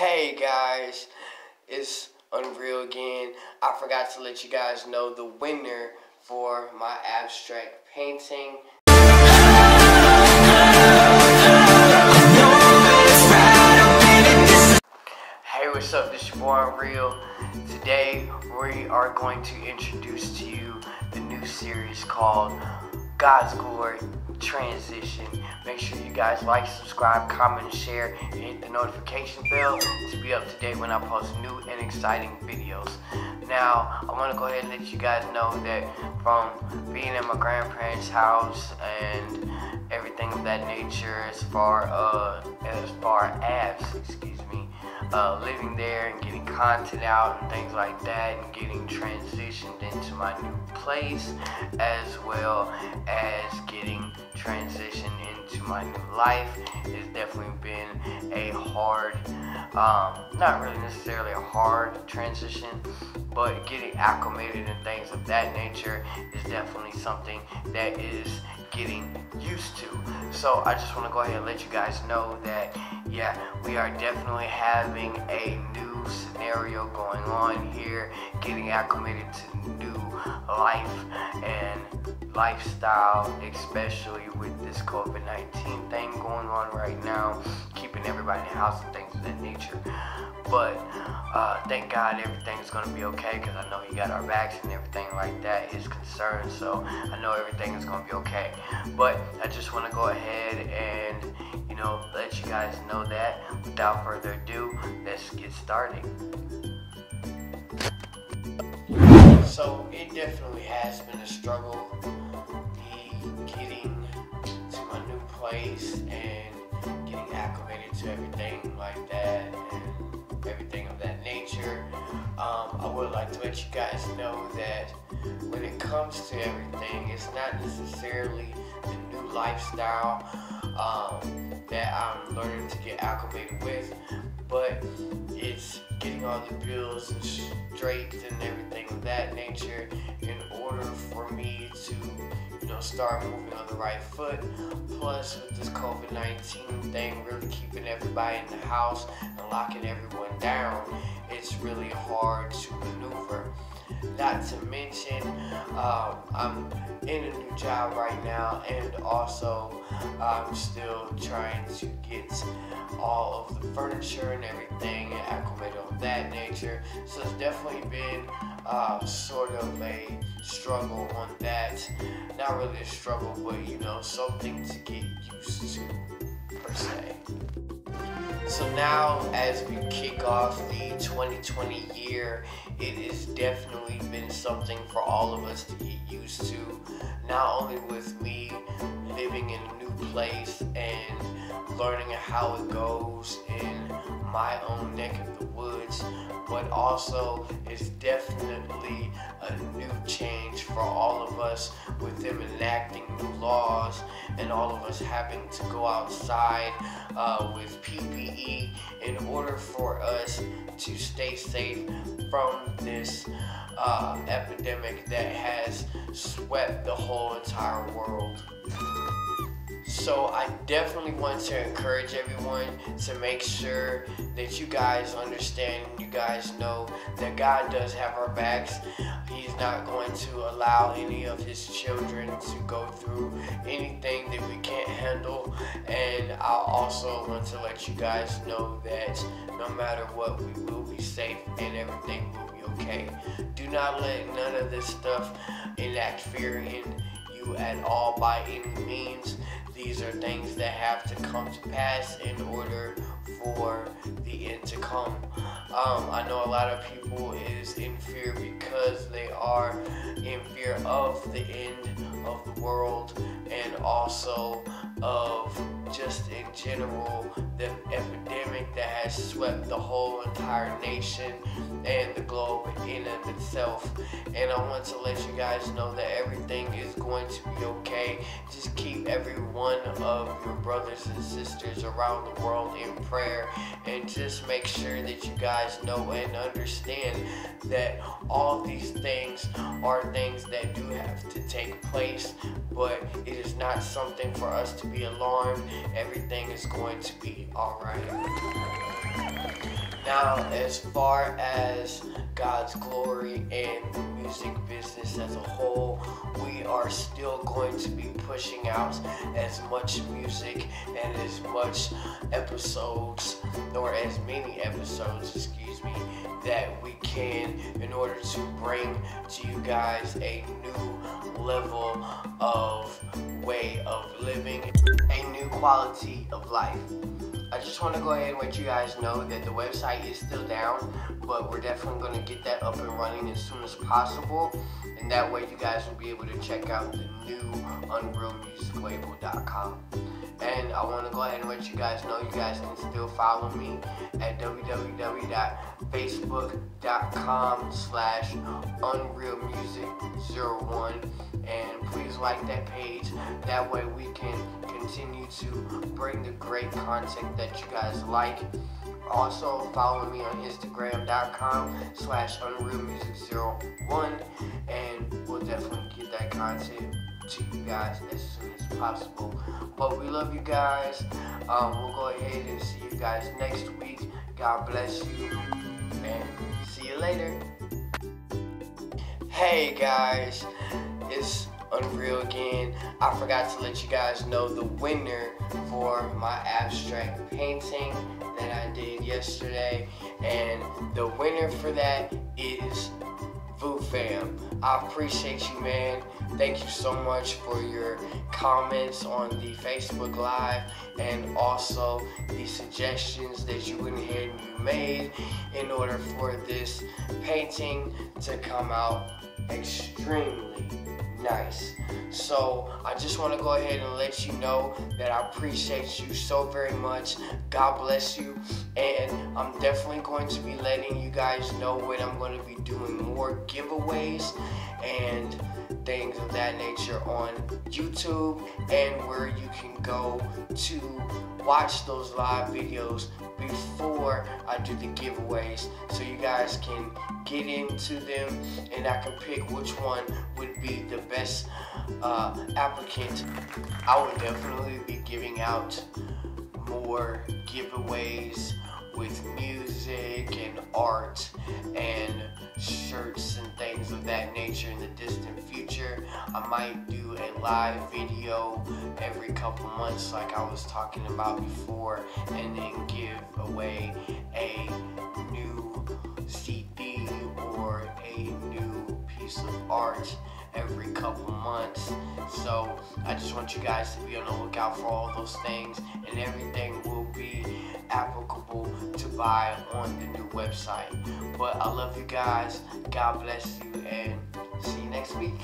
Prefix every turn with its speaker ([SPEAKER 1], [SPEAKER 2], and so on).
[SPEAKER 1] Hey guys, it's Unreal again. I forgot to let you guys know the winner for my abstract painting. Hey, what's up? This your boy Unreal. Today we are going to introduce to you the new series called God's Glory transition. Make sure you guys like, subscribe, comment, share, and hit the notification bell to be up to date when I post new and exciting videos. Now, I want to go ahead and let you guys know that from being at my grandparents' house and everything of that nature, as far uh, as far as excuse me, uh, living there and getting content out and things like that, and getting transitioned into my new place, as well as getting transitioned into my new life. It's definitely been a hard, um, not really necessarily a hard transition, but getting acclimated and things of that nature is definitely something that is getting used to. So I just want to go ahead and let you guys know that, yeah, we are definitely having a new scenario going on here, getting acclimated to new life and lifestyle, especially with this COVID 19 thing going on right now, keeping everybody in the house and things of that nature. But uh, thank God everything's gonna be okay because I know He got our backs and everything like that is concerned. So I know everything is gonna be okay. But I just want to go ahead and you know let you guys know that. Without further ado, let's get started. So it definitely has been a struggle me getting to my new place and getting acclimated to everything like that and everything of that nature. Um, I would like to let you guys know that when it comes to everything, it's not necessarily the new lifestyle um, that I'm learning to get acclimated with, but it's getting all the bills straight and everything of that nature in order for me to, know, start moving on the right foot. Plus, with this COVID 19 thing really keeping everybody in the house and locking everyone down, it's really hard to maneuver. Not to mention, um, I'm in a new job right now, and also I'm still trying to get all of the furniture and everything acclimated of that nature. So it's definitely been uh, sort of a struggle on that. Not really a struggle, but you know, something to get used to, per se. So now, as we kick off the 2020 year, it has definitely been something for all of us to get used to. Not only with me living in a new place and learning how it goes in my own neck of the woods, but also it's definitely a new change for all of us with them enacting new laws and all of us having to go outside uh, with PPE in order for us to stay safe from this uh, epidemic that has swept the whole entire world. So I definitely want to encourage everyone to make sure that you guys understand, you guys know that God does have our backs. He's not going to allow any of his children to go through anything that we can't handle. And I also want to let you guys know that no matter what, we will be safe and everything will be okay. Do not let none of this stuff enact fear in you at all by any means. These are things that have to come to pass in order for the end to come. Um, I know a lot of people is in fear because they are in fear of the end of the world and also of just in general the epidemic that has swept the whole entire nation and the globe in of itself. And I want to let you guys know that everything is going to be okay. Just keep every one of your brothers and sisters around the world in prayer and just make sure that you guys know and understand that all these things are things that do have to take place, but it is not something for us to be alarmed. Everything is going to be alright. Now, as far as God's glory and the music business as a whole, we are still going to be pushing out as much music and as much episodes, or as many episodes, excuse me, that we can in order to bring to you guys a new level of way of living, a new quality of life. I just want to go ahead and let you guys know that the website is still down, but we're definitely going to get that up and running as soon as possible. And that way you guys will be able to check out the new UnrealMusicLabel.com. And I want to go ahead and let you guys know you guys can still follow me at www.facebook.com slash UnrealMusic01 and please like that page. That way we can continue to bring the great content that you guys like. Also, follow me on Instagram.com slash UnrealMusic01 and we'll definitely get that content to you guys as soon as possible. But we love you guys. Um, we'll go ahead and see you guys next week. God bless you and see you later. Hey guys, it's Unreal again. I forgot to let you guys know the winner for my abstract painting that I did yesterday. And the winner for that is Vu Fam. I appreciate you, man. Thank you so much for your comments on the Facebook Live and also the suggestions that you went ahead and you made in order for this painting to come out extremely nice. So I just want to go ahead and let you know that I appreciate you so very much. God bless you. And I'm definitely going to be letting you guys know when I'm going to be doing more giveaways and things of that nature on YouTube and where you can go to watch those live videos before I do the giveaways so you guys can get into them and I can pick which one would be the best uh, applicant. I would definitely be giving out more giveaways with music and art and shirts and things of that nature in the distant future. I might do a live video every couple months like I was talking about before and then give away a new CD or a new piece of art every couple months. So I just want you guys to be on the lookout for all those things and everything applicable to buy on the new website. But I love you guys. God bless you and see you next week.